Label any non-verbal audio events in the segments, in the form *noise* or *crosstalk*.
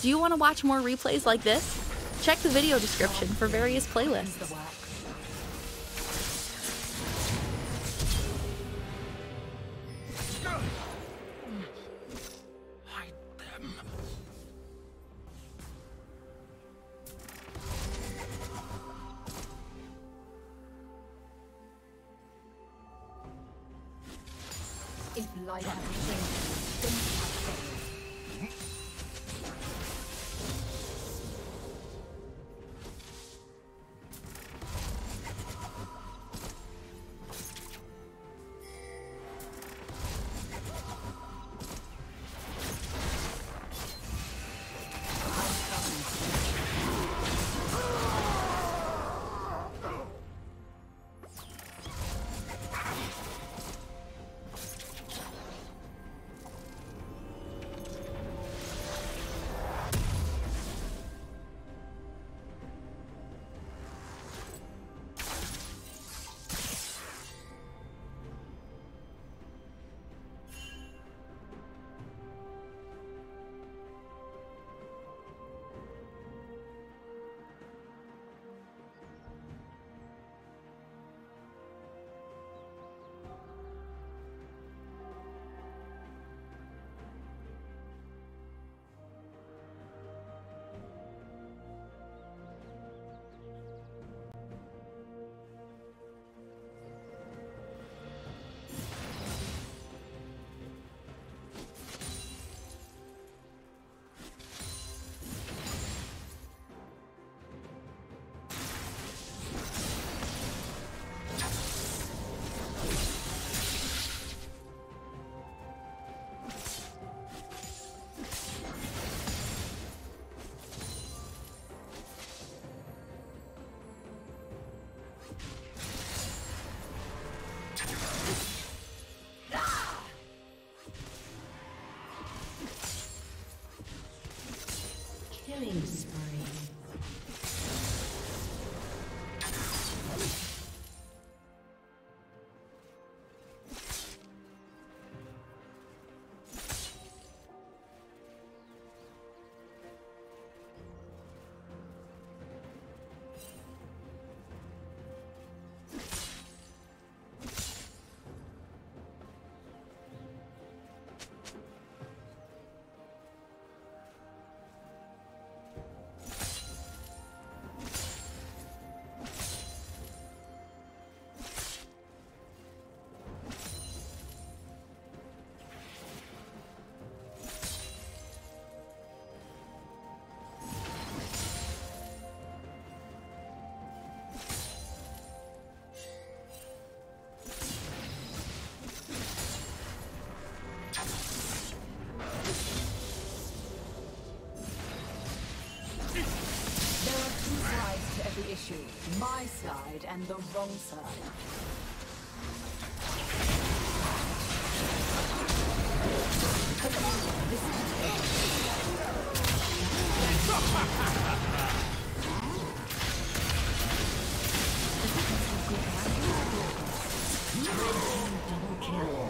Do you want to watch more replays like this? Check the video description for various playlists. If life has then it has issue. My side and the wrong side. I *laughs*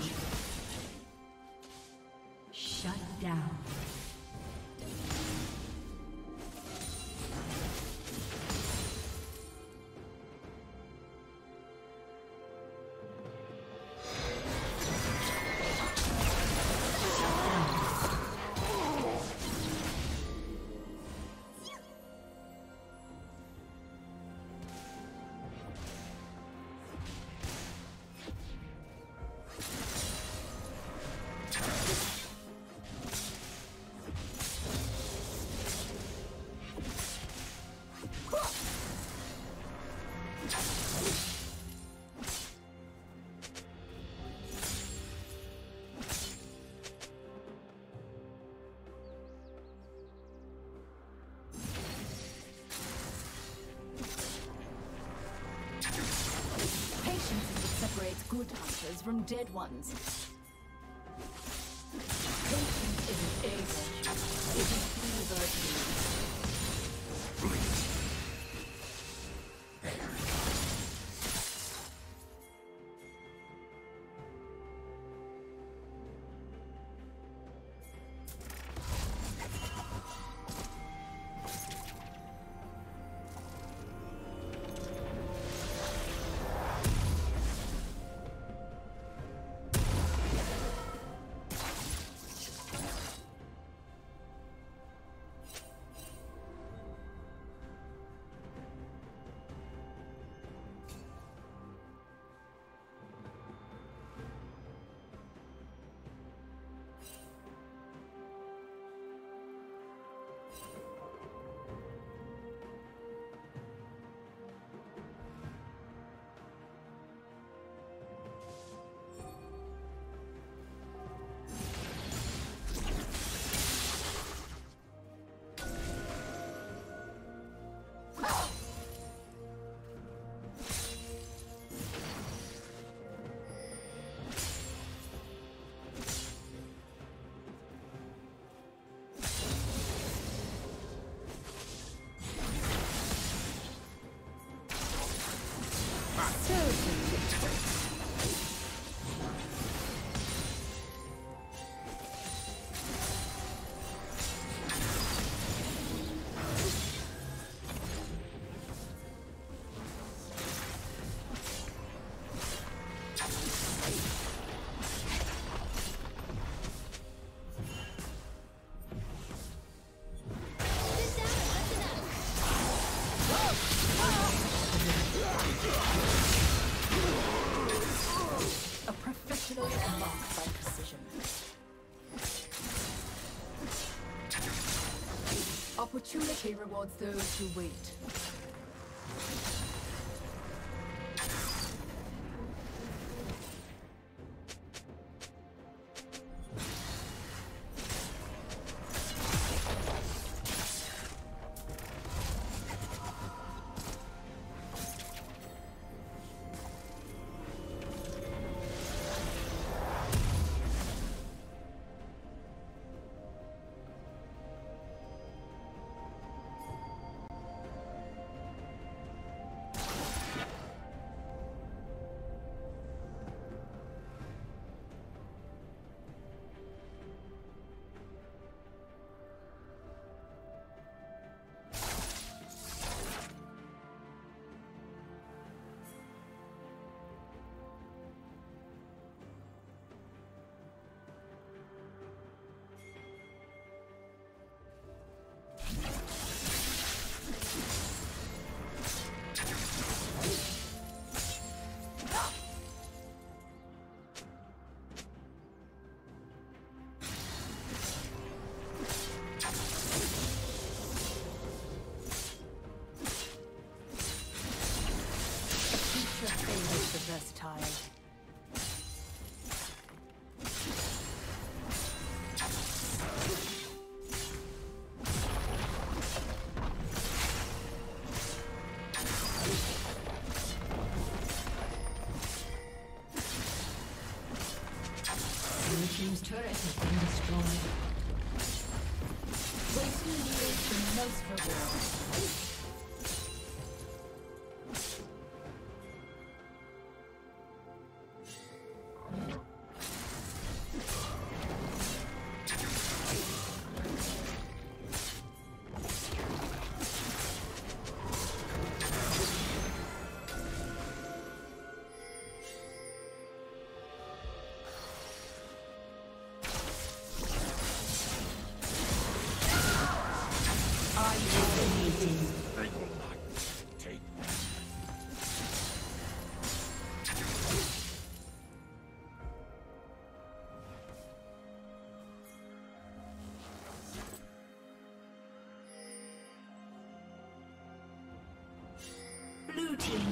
From dead ones. Opportunity rewards those who wait. Turret has been destroyed. Wasting the most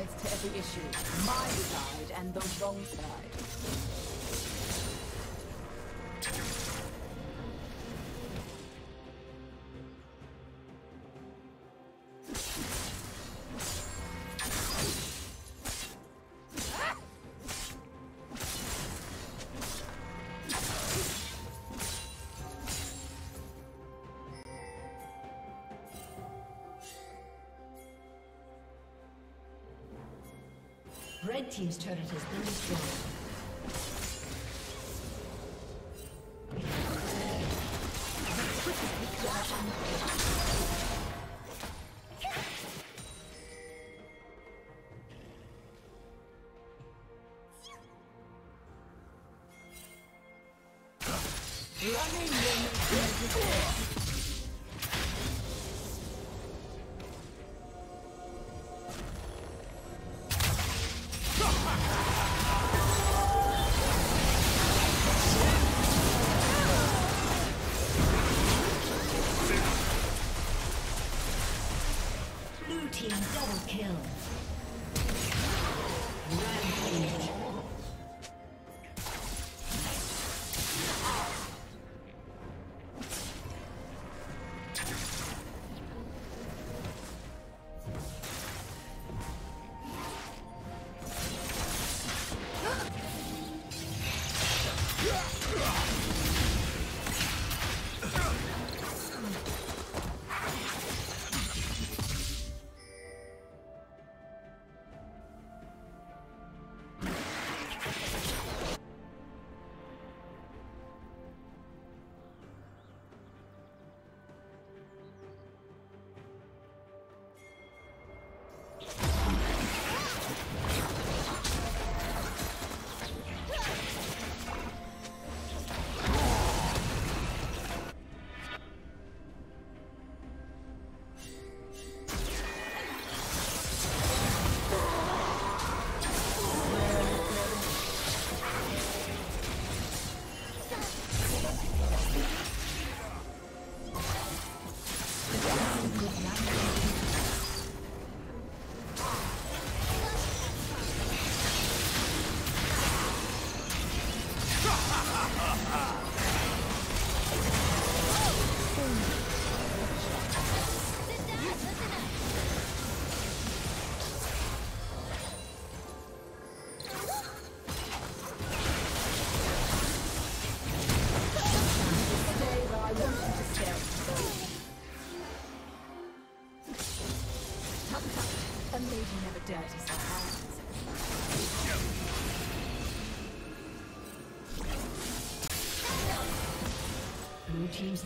Sides to every issue. My side and the wrong side. Destroyed.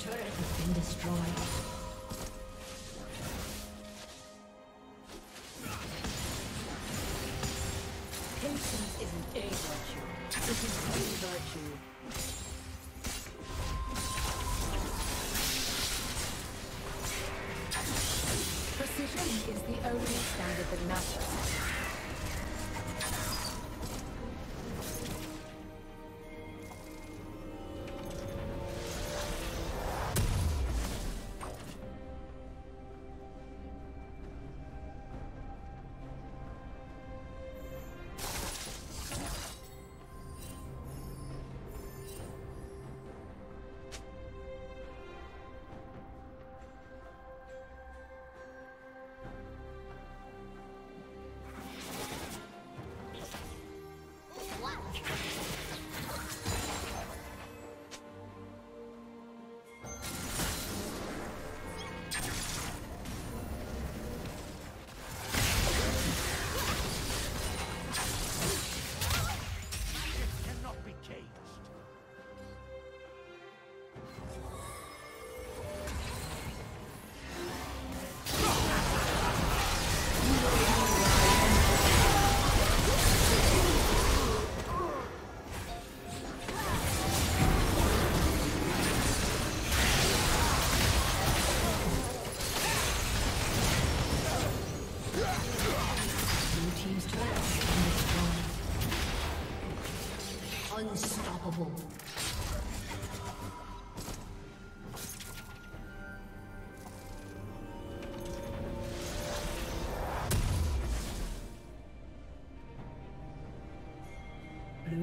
Turret has been destroyed. Precision is the only standard that matters.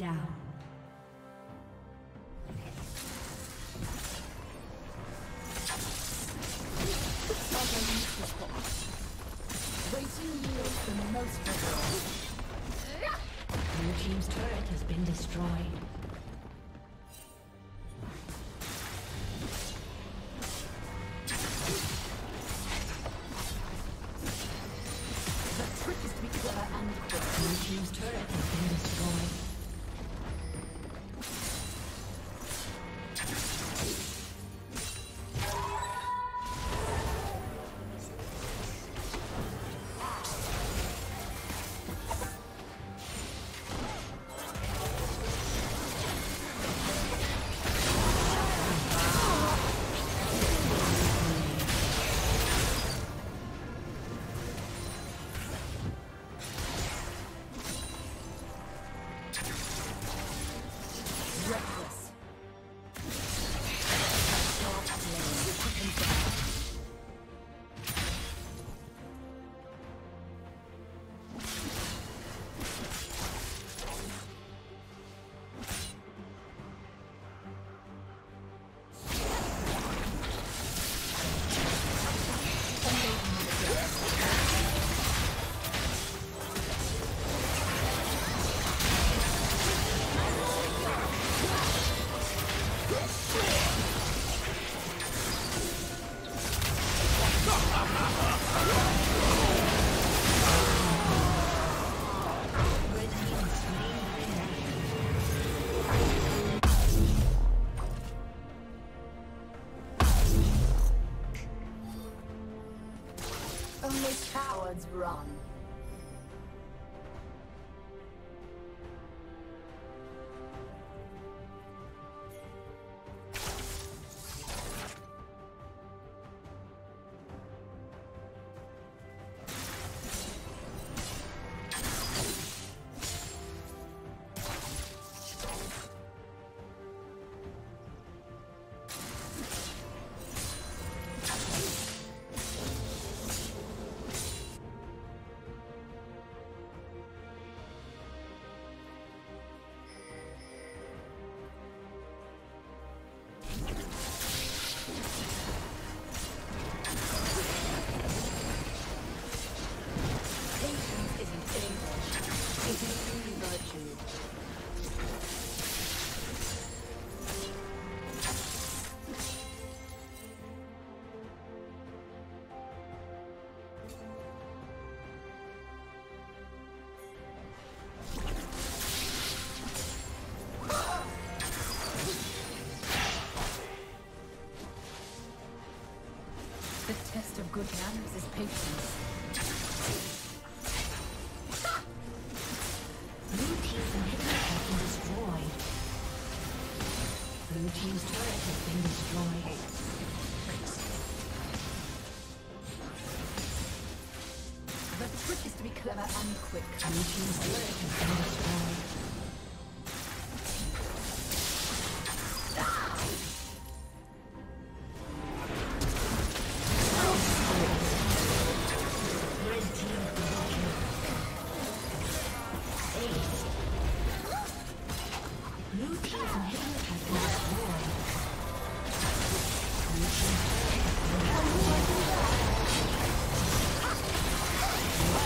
down. The most reward. Team's turret has been destroyed. None his patience.